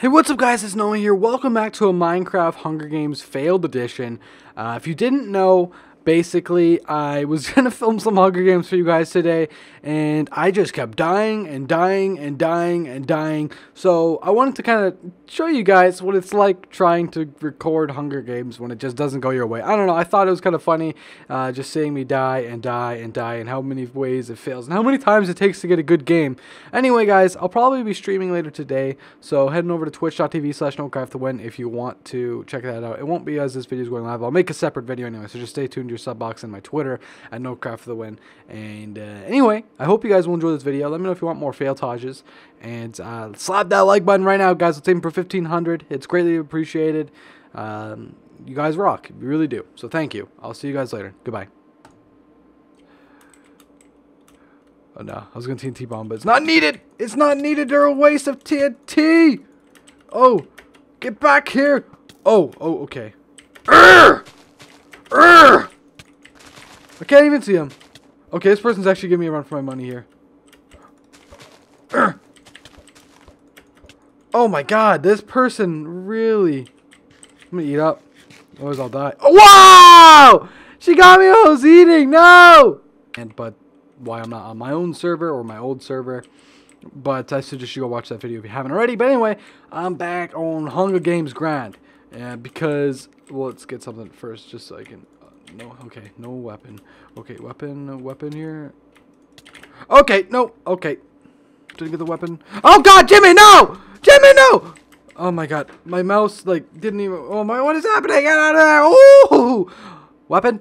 Hey, what's up guys, it's Noah here. Welcome back to a Minecraft Hunger Games Failed Edition. Uh, if you didn't know, basically I was going to film some Hunger Games for you guys today, and I just kept dying and dying and dying and dying. So I wanted to kind of show you guys what it's like trying to record Hunger Games when it just doesn't go your way. I don't know, I thought it was kind of funny uh, just seeing me die and die and die and how many ways it fails and how many times it takes to get a good game. Anyway guys, I'll probably be streaming later today, so heading over to twitch.tv slash NoahCraftFTW if you want to check that out. It won't be as this video is going live. I'll make a separate video anyway, so just stay tuned your sub box and my Twitter at NoahCraftFTW. And uh, anyway, I hope you guys will enjoy this video. Let me know if you want more failtages. And uh, slap that like button right now, guys. Let's aim for 1,500. It's greatly appreciated. Um, you guys rock. You really do. So thank you. I'll see you guys later. Goodbye. Oh no, I was gonna TNT bomb, but it's not needed! It's not needed, they're a waste of TNT! Oh, get back here! Oh, oh, okay. Urgh! Urgh! I can't even see him. Okay, this person's actually giving me a run for my money here. Oh my god, this person really... I'm gonna eat up. Otherwise I'll die. Oh, wow! She got me while I was eating! No! And, but why I'm not on my own server or my old server. But I suggest you go watch that video if you haven't already. But anyway, I'm back on Hunger Games Grind. And because, well, let's get something first just so I can, no, okay, no weapon. Okay, weapon, weapon here. Okay, no, okay. Didn't get the weapon. Oh god, Jimmy, no! Jimmy, no! Oh my god, my mouse, like, didn't even, oh my, what is happening? Get out of there! Ooh! Weapon?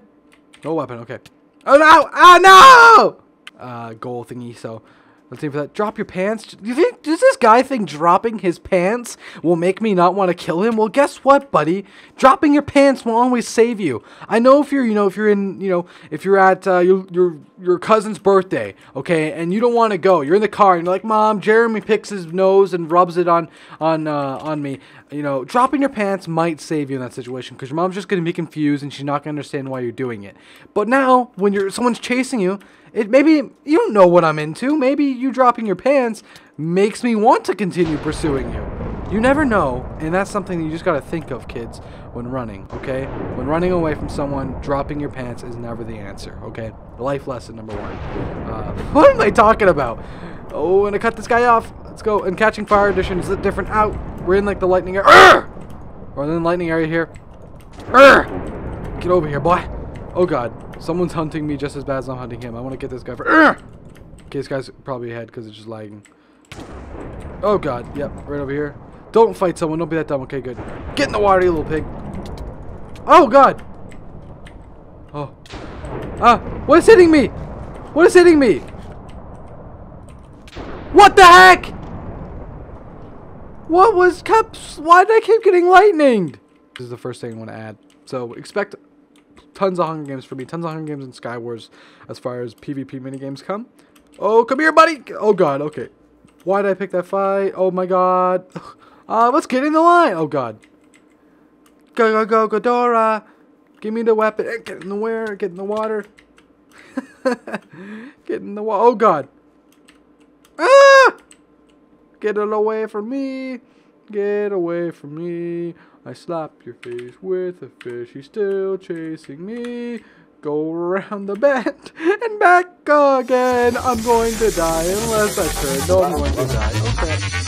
No weapon, okay. Oh no! Oh no! Uh, goal thingy, so let's aim for that. Drop your pants. You think, does this guy think dropping his pants will make me not want to kill him? Well, guess what, buddy? Dropping your pants will always save you. I know if you're, you know, if you're in, you know, if you're at uh, your, your, your cousin's birthday, okay, and you don't want to go, you're in the car, and you're like, Mom, Jeremy picks his nose and rubs it on, on, uh, on me. You know, dropping your pants might save you in that situation because your mom's just going to be confused and she's not going to understand why you're doing it. But now, when you're someone's chasing you, it maybe you don't know what I'm into. Maybe you dropping your pants makes me want to continue pursuing you. You never know, and that's something you just got to think of, kids, when running, okay? When running away from someone, dropping your pants is never the answer, okay? Life lesson number one. Uh, what am I talking about? Oh, I cut this guy off. Let's go. And Catching Fire Edition is a different out. We're in like the lightning area. Urgh! We're in the lightning area here. Urgh! Get over here, boy. Oh god. Someone's hunting me just as bad as I'm hunting him. I want to get this guy for... Urgh! Okay, this guy's probably ahead because it's just lagging. Oh god. Yep, right over here. Don't fight someone. Don't be that dumb. Okay, good. Get in the water, you little pig. Oh god. Oh. Ah, what is hitting me? What is hitting me? What the heck? What was kept? Why did I keep getting lightninged? This is the first thing I want to add. So expect tons of Hunger Games for me. Tons of Hunger Games and Sky Wars as far as PvP minigames come. Oh, come here, buddy. Oh, God. Okay. Why did I pick that fight? Oh, my God. Uh, let's get in the line. Oh, God. Go, go, go, Ghidorah. Give me the weapon. Eh, get in the where? Get in the water. get in the water. Oh, God. Ah! Get it away from me. Get away from me. I slap your face with a fish. He's still chasing me. Go around the bend and back again. I'm going to die unless I turn. No, I'm going to die. Okay.